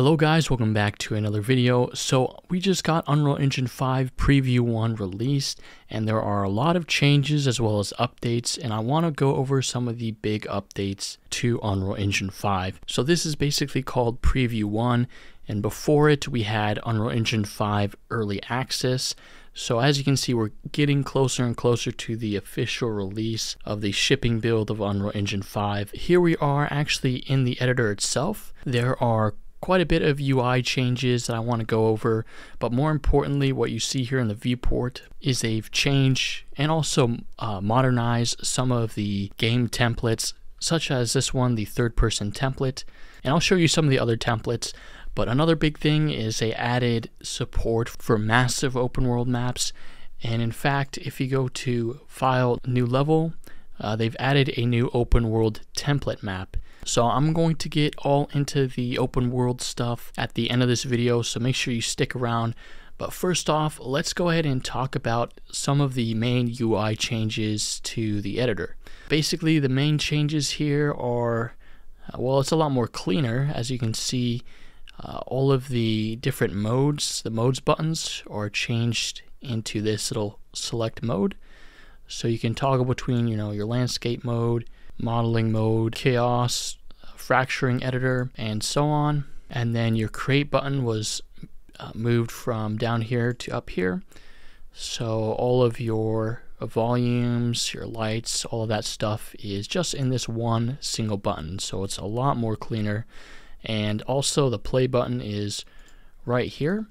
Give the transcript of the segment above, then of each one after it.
Hello guys, welcome back to another video. So we just got Unreal Engine 5 Preview 1 released and there are a lot of changes as well as updates and I want to go over some of the big updates to Unreal Engine 5. So this is basically called Preview 1 and before it we had Unreal Engine 5 Early Access. So as you can see, we're getting closer and closer to the official release of the shipping build of Unreal Engine 5. Here we are actually in the editor itself. There are quite a bit of UI changes that I want to go over, but more importantly, what you see here in the viewport is they've changed and also uh, modernized some of the game templates, such as this one, the third person template. And I'll show you some of the other templates. But another big thing is they added support for massive open world maps. And in fact, if you go to File, New Level, uh, they've added a new open world template map. So I'm going to get all into the open world stuff at the end of this video, so make sure you stick around. But first off, let's go ahead and talk about some of the main UI changes to the editor. Basically, the main changes here are, uh, well, it's a lot more cleaner. As you can see, uh, all of the different modes, the modes buttons, are changed into this little select mode. So you can toggle between, you know, your landscape mode, modeling mode, chaos, fracturing editor, and so on. And then your create button was uh, moved from down here to up here. So all of your volumes, your lights, all of that stuff is just in this one single button. So it's a lot more cleaner. And also the play button is right here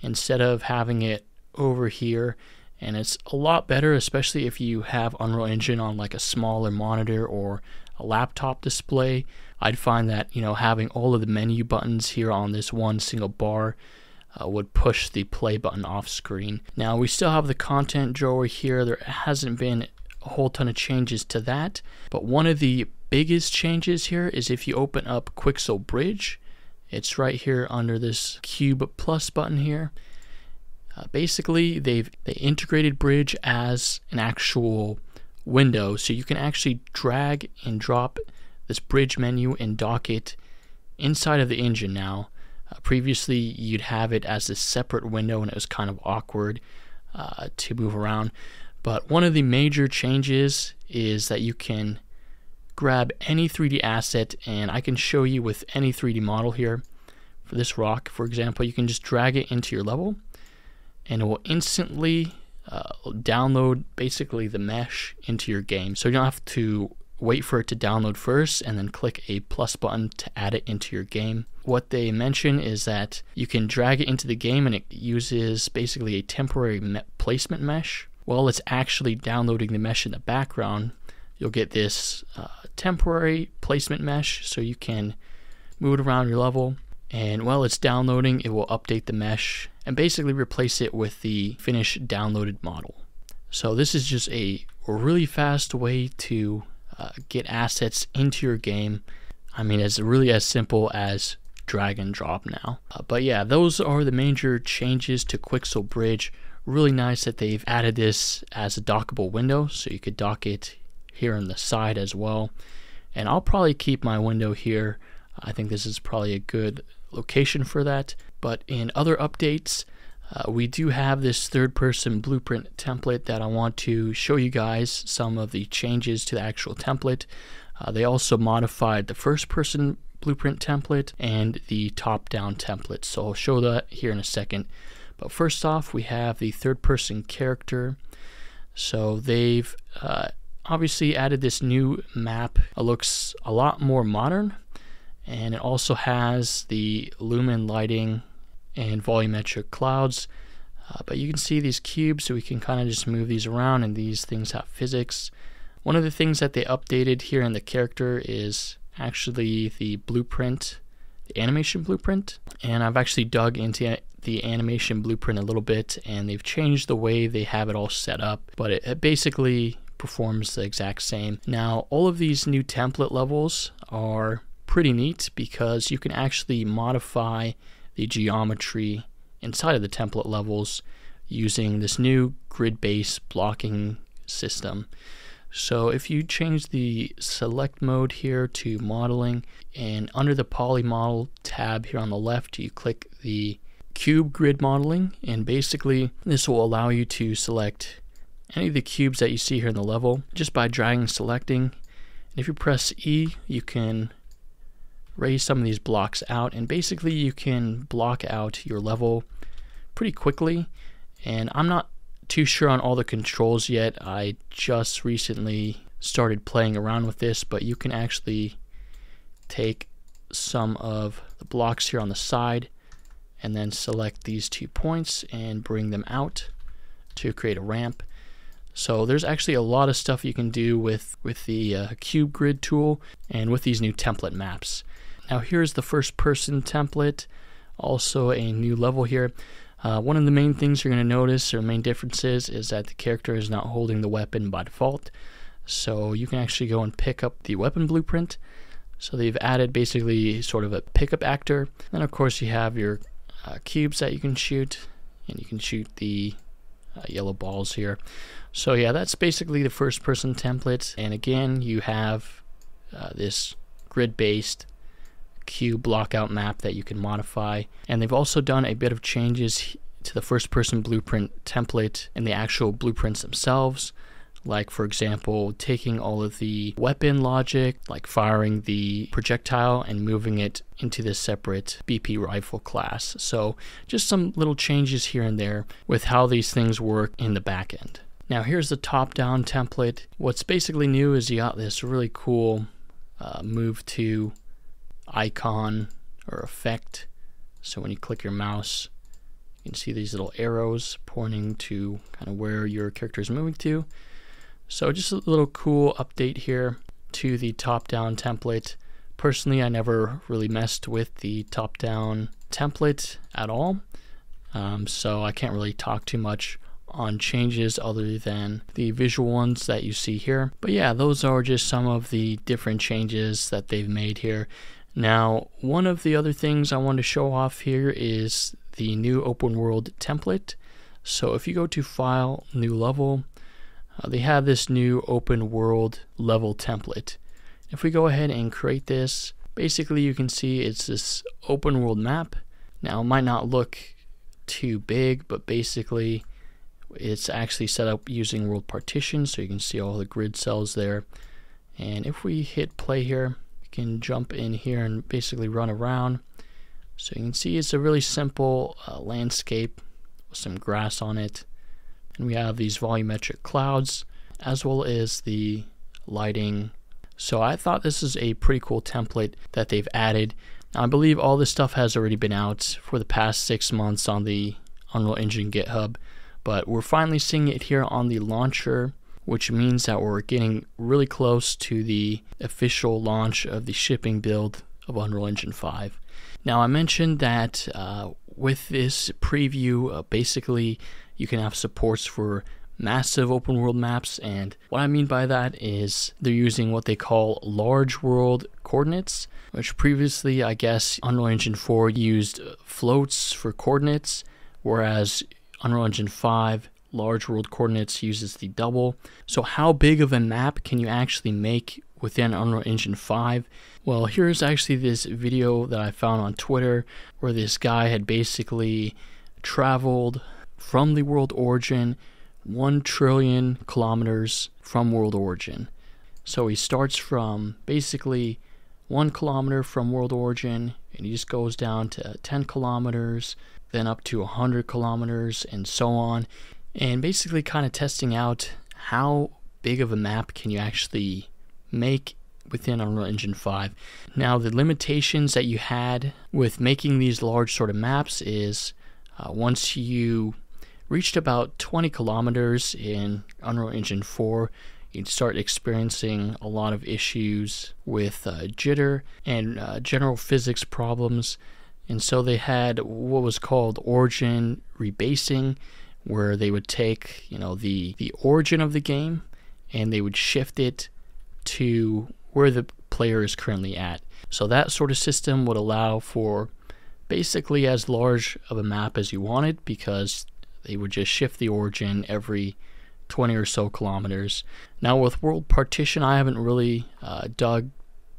instead of having it over here and it's a lot better especially if you have Unreal Engine on like a smaller monitor or a laptop display I'd find that you know having all of the menu buttons here on this one single bar uh, would push the play button off screen. Now we still have the content drawer here. There hasn't been a whole ton of changes to that but one of the biggest changes here is if you open up Quixel Bridge it's right here under this cube plus button here. Uh, basically, they've they integrated Bridge as an actual window, so you can actually drag and drop this Bridge menu and dock it inside of the engine now. Uh, previously, you'd have it as a separate window, and it was kind of awkward uh, to move around. But one of the major changes is that you can grab any 3D asset, and I can show you with any 3D model here. For this rock, for example, you can just drag it into your level and it will instantly uh, download basically the mesh into your game. So you don't have to wait for it to download first and then click a plus button to add it into your game. What they mention is that you can drag it into the game and it uses basically a temporary me placement mesh. While it's actually downloading the mesh in the background, you'll get this uh, temporary placement mesh so you can move it around your level and while it's downloading it will update the mesh and basically replace it with the finished downloaded model. So this is just a really fast way to uh, get assets into your game. I mean it's really as simple as drag and drop now. Uh, but yeah, those are the major changes to Quixel Bridge. Really nice that they've added this as a dockable window so you could dock it here on the side as well. And I'll probably keep my window here. I think this is probably a good location for that. But in other updates, uh, we do have this third person blueprint template that I want to show you guys some of the changes to the actual template. Uh, they also modified the first person blueprint template and the top down template. So I'll show that here in a second. But first off, we have the third person character. So they've uh, obviously added this new map. It looks a lot more modern and it also has the lumen lighting and volumetric clouds. Uh, but you can see these cubes so we can kind of just move these around and these things have physics. One of the things that they updated here in the character is actually the blueprint the animation blueprint. And I've actually dug into the animation blueprint a little bit and they've changed the way they have it all set up but it, it basically performs the exact same. Now all of these new template levels are pretty neat because you can actually modify the geometry inside of the template levels using this new grid based blocking system. So if you change the select mode here to modeling and under the poly model tab here on the left, you click the cube grid modeling and basically this will allow you to select any of the cubes that you see here in the level just by dragging selecting. And if you press E, you can raise some of these blocks out and basically you can block out your level pretty quickly. And I'm not too sure on all the controls yet. I just recently started playing around with this, but you can actually take some of the blocks here on the side and then select these two points and bring them out to create a ramp. So there's actually a lot of stuff you can do with, with the uh, cube grid tool and with these new template maps. Now here's the first person template, also a new level here. Uh, one of the main things you're going to notice, or main differences, is that the character is not holding the weapon by default. So you can actually go and pick up the weapon blueprint. So they've added basically sort of a pickup actor. Then of course you have your uh, cubes that you can shoot, and you can shoot the uh, yellow balls here. So yeah, that's basically the first person template. And again, you have uh, this grid-based cube blockout map that you can modify. And they've also done a bit of changes to the first person blueprint template and the actual blueprints themselves. Like, for example, taking all of the weapon logic, like firing the projectile and moving it into this separate BP rifle class. So, just some little changes here and there with how these things work in the back end. Now, here's the top down template. What's basically new is you got this really cool uh, move to icon or effect. So when you click your mouse, you can see these little arrows pointing to kind of where your character is moving to. So just a little cool update here to the top-down template. Personally, I never really messed with the top-down template at all, um, so I can't really talk too much on changes other than the visual ones that you see here. But yeah, those are just some of the different changes that they've made here. Now, one of the other things I want to show off here is the new open world template. So if you go to File, New Level, uh, they have this new open world level template. If we go ahead and create this, basically you can see it's this open world map. Now, it might not look too big, but basically it's actually set up using world partition, so you can see all the grid cells there. And if we hit play here, can jump in here and basically run around. So you can see it's a really simple uh, landscape with some grass on it. And we have these volumetric clouds as well as the lighting. So I thought this is a pretty cool template that they've added. I believe all this stuff has already been out for the past six months on the Unreal Engine GitHub, but we're finally seeing it here on the launcher which means that we're getting really close to the official launch of the shipping build of Unreal Engine 5. Now, I mentioned that uh, with this preview, uh, basically you can have supports for massive open world maps, and what I mean by that is they're using what they call large world coordinates, which previously, I guess, Unreal Engine 4 used floats for coordinates, whereas Unreal Engine 5 large world coordinates uses the double. So how big of a map can you actually make within Unreal Engine 5? Well, here's actually this video that I found on Twitter where this guy had basically traveled from the world origin 1 trillion kilometers from world origin. So he starts from basically 1 kilometer from world origin and he just goes down to 10 kilometers, then up to 100 kilometers, and so on and basically kind of testing out how big of a map can you actually make within Unreal Engine 5. Now the limitations that you had with making these large sort of maps is uh, once you reached about 20 kilometers in Unreal Engine 4 you'd start experiencing a lot of issues with uh, jitter and uh, general physics problems and so they had what was called origin rebasing where they would take, you know, the the origin of the game and they would shift it to where the player is currently at. So that sort of system would allow for basically as large of a map as you wanted because they would just shift the origin every 20 or so kilometers. Now, with World Partition, I haven't really uh, dug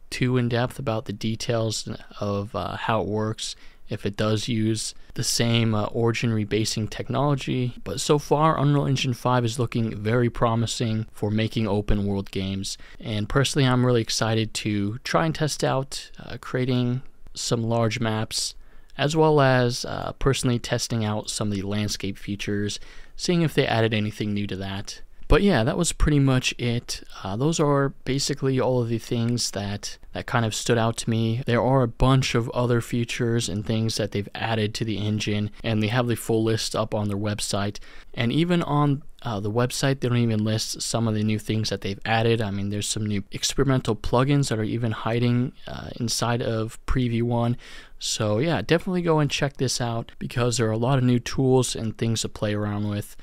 too in depth about the details of uh, how it works, if it does use the same uh, origin rebasing technology. But so far, Unreal Engine 5 is looking very promising for making open world games. And personally, I'm really excited to try and test out uh, creating some large maps as well as uh, personally testing out some of the landscape features, seeing if they added anything new to that. But yeah, that was pretty much it. Uh, those are basically all of the things that that kind of stood out to me. There are a bunch of other features and things that they've added to the engine, and they have the full list up on their website. And even on uh, the website, they don't even list some of the new things that they've added. I mean, there's some new experimental plugins that are even hiding uh, inside of Preview 1. So, yeah, definitely go and check this out because there are a lot of new tools and things to play around with.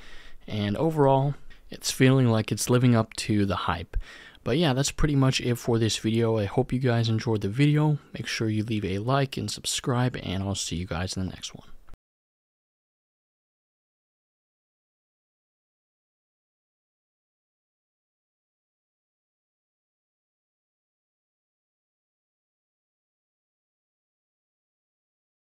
And overall, it's feeling like it's living up to the hype. But yeah, that's pretty much it for this video. I hope you guys enjoyed the video. Make sure you leave a like and subscribe, and I'll see you guys in the next one.